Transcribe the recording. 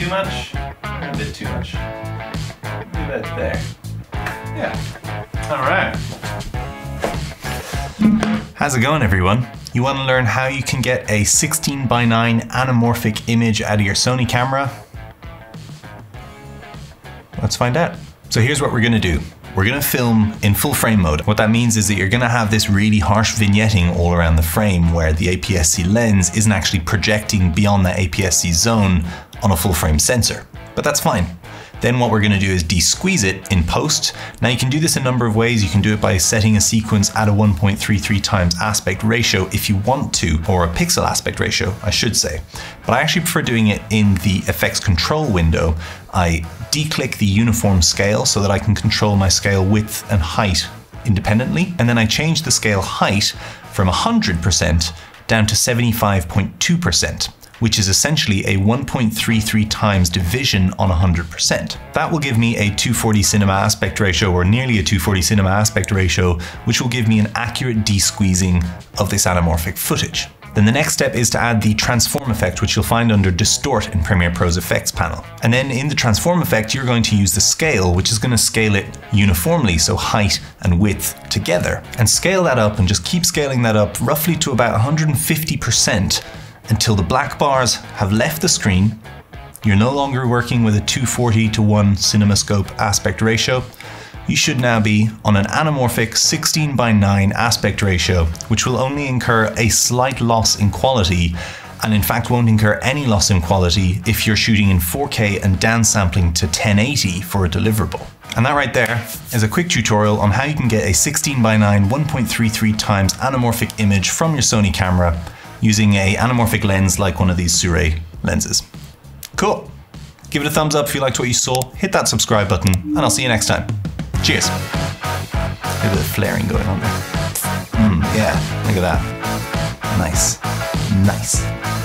too much, a bit too much. Do that there. Yeah. All right. How's it going, everyone? You want to learn how you can get a 16 by 9 anamorphic image out of your Sony camera? Let's find out. So here's what we're going to do. We're to film in full frame mode. What that means is that you're to have this really harsh vignetting all around the frame where the APS-C lens isn't actually projecting beyond that APS-C zone on a full frame sensor. But that's fine. Then what we're going to do is de-squeeze it in post. Now you can do this a number of ways. You can do it by setting a sequence at a 1.33 times aspect ratio if you want to, or a pixel aspect ratio, I should say. But I actually prefer doing it in the effects control window. I declick the uniform scale so that I can control my scale width and height independently. And then I change the scale height from 100% down to 75.2% which is essentially a 1.33 times division on 100%. That will give me a 240 cinema aspect ratio or nearly a 240 cinema aspect ratio, which will give me an accurate de-squeezing of this anamorphic footage. Then the next step is to add the transform effect, which you'll find under distort in Premiere Pro's effects panel. And then in the transform effect, you're going to use the scale, which is going to scale it uniformly, so height and width together. And scale that up and just keep scaling that up roughly to about 150% until the black bars have left the screen. You're no longer working with a 240 to 1 CinemaScope aspect ratio. You should now be on an anamorphic 16 by 9 aspect ratio, which will only incur a slight loss in quality and in fact won't incur any loss in quality if you're shooting in 4K and downsampling to 1080 for a deliverable. And that right there is a quick tutorial on how you can get a 16 by 9 1.33 times anamorphic image from your Sony camera using a anamorphic lens like one of these Sirui lenses. Cool. Give it a thumbs up if you liked what you saw, hit that subscribe button, and I'll see you next time. Cheers. A bit of flaring going on there. Mm, yeah, look at that. Nice. Nice.